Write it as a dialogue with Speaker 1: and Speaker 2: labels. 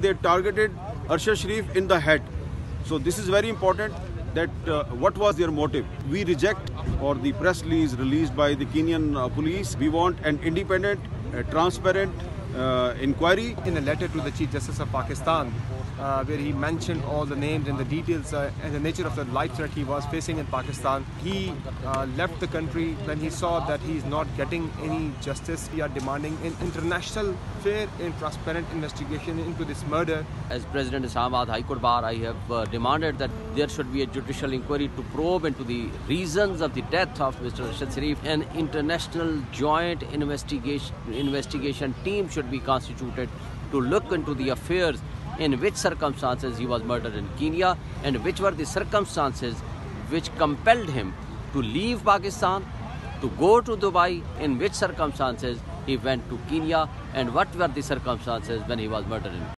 Speaker 1: They targeted Arshad Sharif in the head. So this is very important that uh, what was their motive. We reject or the press release released by the Kenyan uh, police. We want an independent, uh, transparent inquiry.
Speaker 2: In a letter to the Chief Justice of Pakistan, uh, where he mentioned all the names and the details uh, and the nature of the life threat he was facing in Pakistan. He uh, left the country when he saw that he is not getting any justice. We are demanding an international, fair and transparent investigation into this murder.
Speaker 3: As President Islamabad High Court Bar, I have uh, demanded that there should be a judicial inquiry to probe into the reasons of the death of Mr. Arshad Sharif. An international joint investigation investigation team should be constituted to look into the affairs in which circumstances he was murdered in Kenya and which were the circumstances which compelled him to leave Pakistan, to go to Dubai, in which circumstances he went to Kenya, and what were the circumstances when he was murdered in